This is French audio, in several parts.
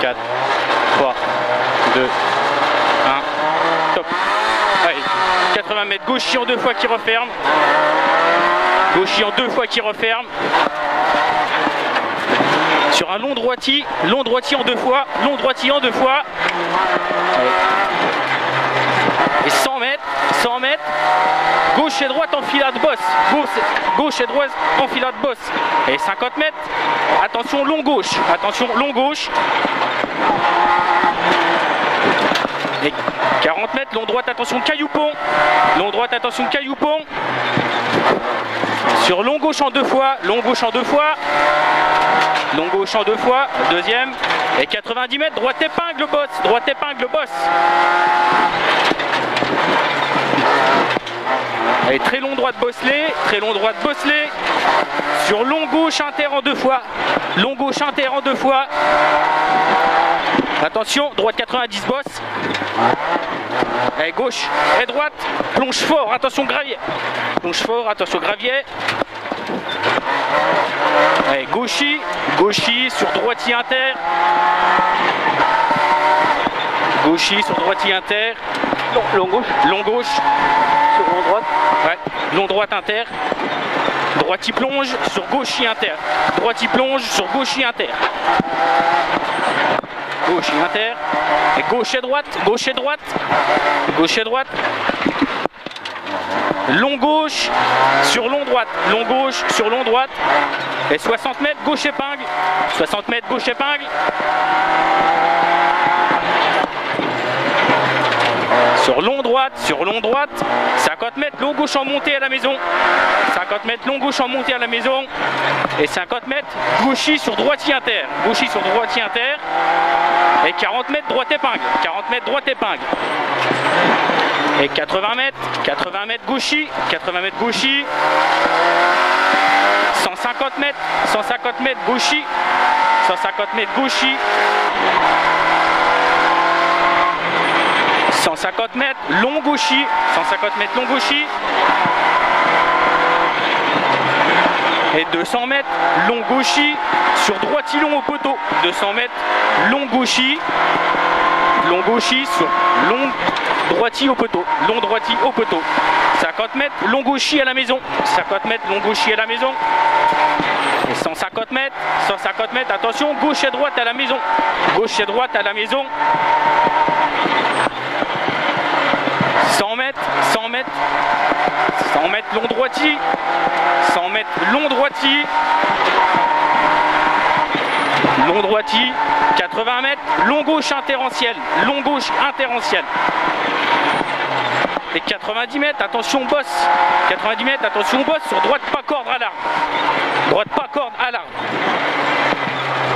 4, 3, 2, 1. Top. Allez, 80 mètres. Gauchis en deux fois qui referme. Gauchis en deux fois qui referme. Sur un long droitier, long droitier en deux fois, long droitier en deux fois. Et 100 mètres, 100 mètres. Gauche et droite en filade bosse. Gauche, gauche et droite en filade bosse. Et 50 mètres. Attention long gauche. Attention long gauche. Et 40 mètres, long droite, attention cailloupon. Long droite, attention cailloupon. Sur long gauche en deux fois, long gauche en deux fois. Long gauche en deux fois, deuxième. Et 90 mètres, droite épingle boss, droite épingle boss. Allez, très long droite bosselé, très long droite bosselé. Sur long gauche inter en deux fois. Long gauche inter en deux fois. Attention, droite 90 boss. Et gauche et droite, plonge fort, attention gravier. Plonge fort, attention gravier. Allez, gauchy, gauchy sur droitier inter. Gauchy sur droitier inter. Long, long gauche, Long gauche, sur long droite. ouais. Long droite inter. Droitier plonge sur gauchy inter. Droitier plonge sur gauchy inter. Gauche inter. Et gauche et droite, gauche et droite. Gauche et droite. Long gauche sur long droite. Long gauche sur long droite. Et 60 mètres, gauche épingle. 60 mètres, gauche épingle. Sur long droite, sur long droite, 50 mètres, long gauche en montée à la maison. 50 mètres, long gauche en montée à la maison. Et 50 mètres, gauchy sur droitier inter. Gauchy sur droitier inter. Et 40 mètres, droite épingle. 40 mètres, droite épingle. Et 80 mètres, 80 mètres gauchy, 80 mètres gauchy. 150 mètres, 150 mètres gauchy. 150 mètres gauchy. 150 mètres, long gauchy, 150 mètres long gauchy. Et 200 mètres, long gauchy, sur droitier long au poteau. 200 mètres, long gauchy, long gauchy sur long droitier au poteau. Long droitier au poteau. 50 mètres, long gauchy à la maison. 50 mètres, long gauchy à la maison. Et 150 mètres, 150 mètres, attention, gauche et droite à la maison. Gauche et droite à la maison. 100 mètres, 100 mètres, 100 mètres long droitier, 100 mètres long droitier, long droitier, 80 mètres, long gauche interentiel, long gauche interentiel. Et 90 mètres, attention bosse, 90 mètres, attention bosse, sur droite pas corde à l'arbre, droite pas corde à l'arbre.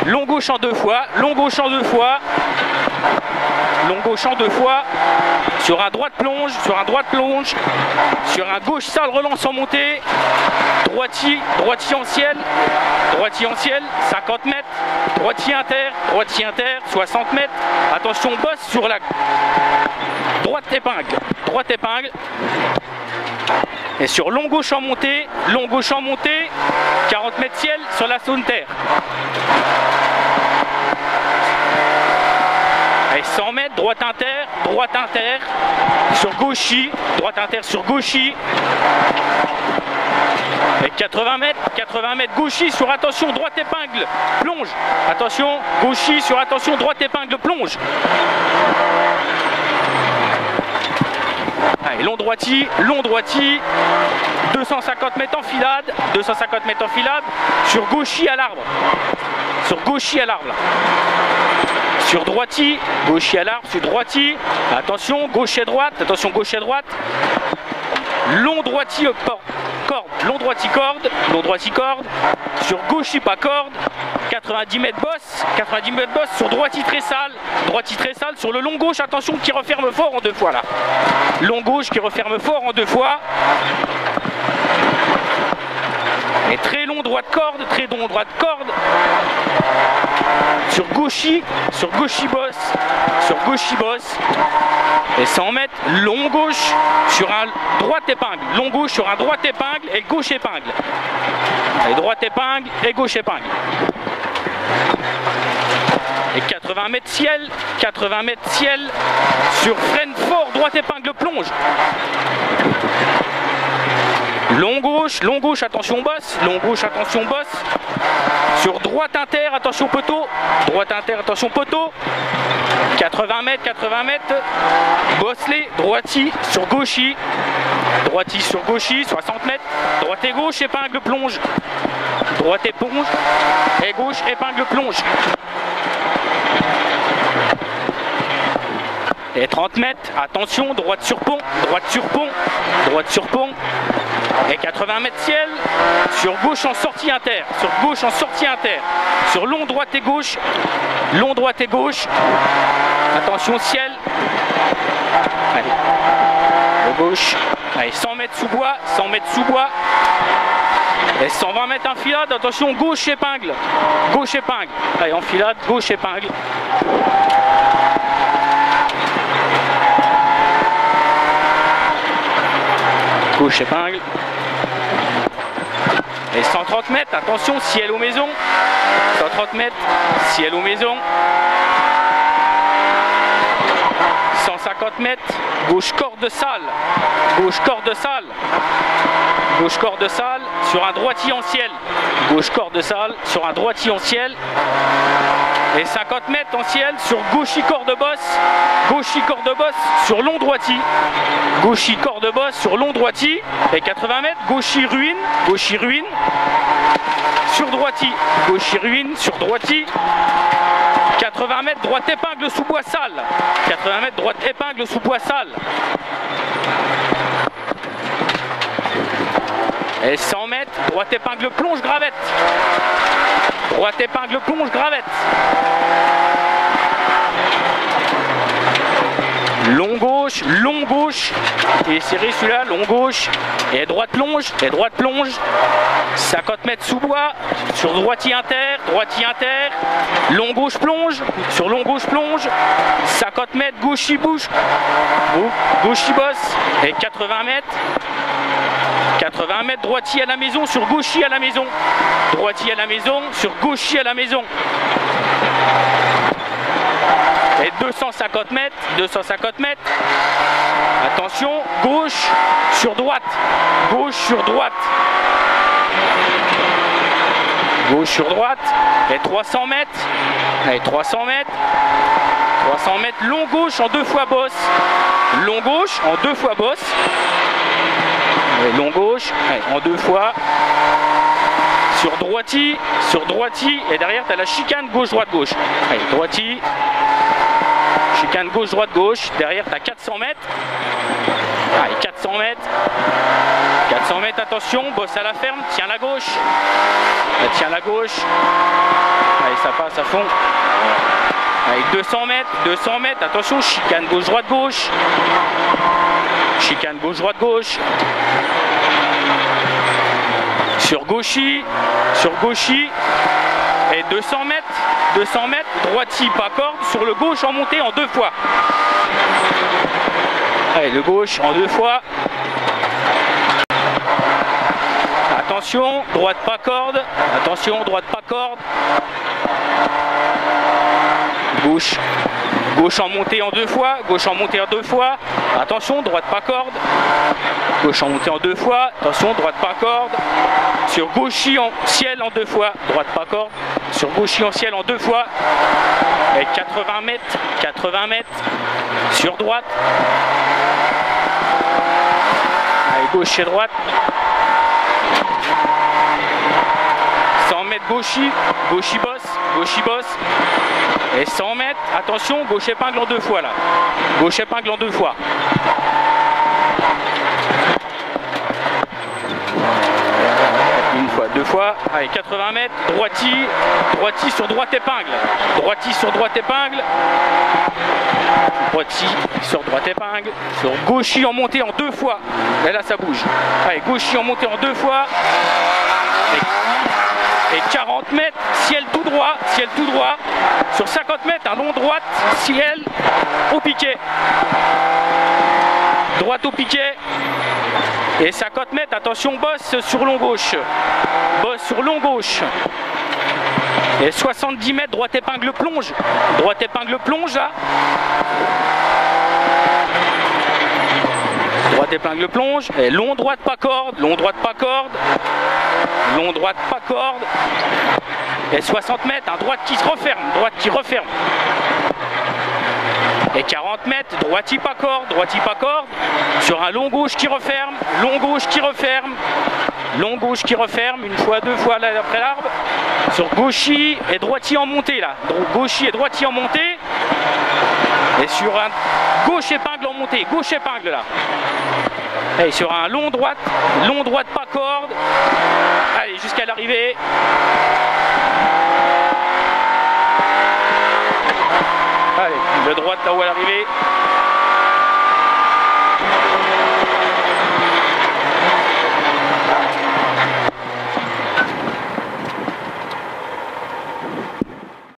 Long gauche en deux fois, long gauche en deux fois, long gauche en deux fois, sur un droite plonge, sur un droite plonge, sur un gauche sale relance en montée, droitier, droitier en ciel, droitier en ciel, 50 mètres, droitier inter, droitier inter, 60 mètres, attention bosse sur la droite épingle, droite épingle, et sur long gauche en montée, long gauche en montée, 40 mètres ciel sur la zone terre. Et 100 mètres, droite inter, droite inter, sur gauchy, droite inter sur gauchy. Et 80 mètres, 80 mètres gauchy sur attention, droite épingle, plonge. Attention, gauchy sur attention, droite épingle, plonge. Allez, long droitier, long droitier, 250 mètres en filade, 250 mètres en filade, sur gauchy à l'arbre. Sur gauchy à l'arbre. Sur droitier, gauchy à l'arbre, sur droitier, attention, gauche et droite, attention, gauche et droite. Long droitier por- corde, long droitier corde, long droitier corde, sur gauchy pas corde, 90 mètres bosse, 90 mètres bosse, sur droitier très sale, droitier très sale, sur le long gauche, attention qui referme fort en deux fois là. Long gauche qui referme fort en deux fois. Et très long droite corde, très long droite corde. Sur gauchy, sur gauchy boss, sur gauchy boss. Et 100 mètres, long gauche sur un droite épingle. Long gauche sur un droite épingle et gauche épingle. Et droite épingle et gauche épingle. Et 80 mètres ciel, 80 mètres ciel sur freine fort, droite épingle plonge. Long gauche, long gauche, attention bosse, long gauche, attention bosse. Sur droite inter, attention poteau, droite inter, attention poteau. 80 mètres, 80 mètres, bosselet, droiti sur gauchi, droiti sur gauchi, 60 mètres, droite et gauche, épingle plonge, droite éponge, et gauche, épingle plonge. Et 30 mètres, attention, droite sur pont, droite sur pont, droite sur pont. Et 80 mètres ciel, sur gauche en sortie inter, sur gauche en sortie inter, sur long droite et gauche, long droite et gauche. Attention ciel. Allez, gauche. Allez, 100 mètres sous bois, 100 mètres sous bois. Et 120 mètres enfilade, attention, gauche épingle, gauche épingle. Allez, enfilade, gauche épingle. Gauche épingle. Et 130 mètres, attention, ciel aux maisons. 130 mètres, ciel aux maisons. 150 mètres, gauche corde salle. Gauche corde salle. Gauche corde salle sur un droitier en ciel. Gauche corde salle sur un droitier en ciel. Et 50 mètres en ciel sur gauchis corde bosse. Gauchis corde bosse sur long droitier. Gauchis corde bosse sur long droitier. Et 80 mètres, gauchis ruine. Gauchis ruine sur droitier. Gauchis ruine sur droitier. 80 mètres, droite épingle sous bois sale. 80 mètres, droite épingle sous bois sale. Et 100 mètres, droite épingle plonge gravette. Droite épingle plonge gravette. Long gauche, long gauche. Et serré celui-là, long gauche. Et droite plonge, et droite plonge. 50 mètres sous bois, sur droitier inter, droitier inter. Long gauche plonge, sur long gauche plonge. 50 mètres, gauche bouge. Gauche bosse. Et 80 mètres. 80 mètres, droitier à la maison, sur gauchis à la maison. Droitier à la maison, sur gauchis à la maison. Et 250 mètres, 250 mètres. Attention, gauche sur droite. Gauche sur droite. Gauche sur droite. Et 300 mètres. Allez, 300 mètres. 300 mètres, long gauche en deux fois bosse. Long gauche en deux fois bosse. Et long gauche, en deux fois. Sur droiti, sur droiti, et derrière tu as la chicane gauche-droite-gauche. Allez, droiti, chicane gauche-droite-gauche, derrière tu as 400 mètres. Allez, 400 mètres. 400 mètres, attention, bosse à la ferme, tiens la gauche. Tiens la gauche. Allez, ça passe à fond. Allez, 200 mètres, 200 mètres, attention, chicane gauche-droite-gauche. Chicane gauche-droite-gauche. Sur gauchy, sur gauchy. Et 200 mètres, 200 mètres, droitier, pas corde, sur le gauche en montée en deux fois. Allez, le gauche en deux fois. Attention, droite pas corde. Attention, droite pas corde. Gauche. Gauche en montée en deux fois. Gauche en montée en deux fois. Attention, droite pas corde. Gauche en montée en deux fois. Attention, droite pas corde. Sur gauchis en ciel en deux fois. Droite pas corde. Sur gauchis en ciel en deux fois. Et 80 mètres. 80 mètres. Sur droite. Gauche et droite. 100 mètres gauchis, gauchis bosse, gauchis bosse. Et 100 mètres, attention, gauche épingle en deux fois là. Gauche épingle en deux fois. Une fois, deux fois, allez 80 mètres, droiti, droiti sur droite épingle, droiti sur droite épingle, droiti sur droite épingle, sur gauchis en montée en deux fois, et là ça bouge. Allez, gauchis en montée en deux fois, et 40 mètres, ciel tout droit, ciel tout droit, sur 50 mètres, un long droite, ciel au piquet. Droite au piquet. Et 50 mètres, attention, bosse sur long gauche. Bosse sur long gauche. Et 70 mètres, droite épingle plonge. Droite épingle plonge là. Droite épingle plonge. Et long droite pas corde. Long droite pas corde. Long droite pas corde. Et 60 mètres, droite qui se referme. Droite qui referme. Et 40 mètres, droite pas corde, droite pas corde. Sur un long gauche qui referme. Long gauche qui referme. Long gauche qui referme. Une fois, deux fois là après l'arbre. Sur gauchy et droitier en montée là. Donc gauchy et droitier en montée. Et sur un gauche épingle en montée. Gauche épingle là. Et sur un long droite. Long droite pas corde. L'arrivée. Allez, de droite là où à l'arrivée.